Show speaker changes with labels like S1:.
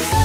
S1: you.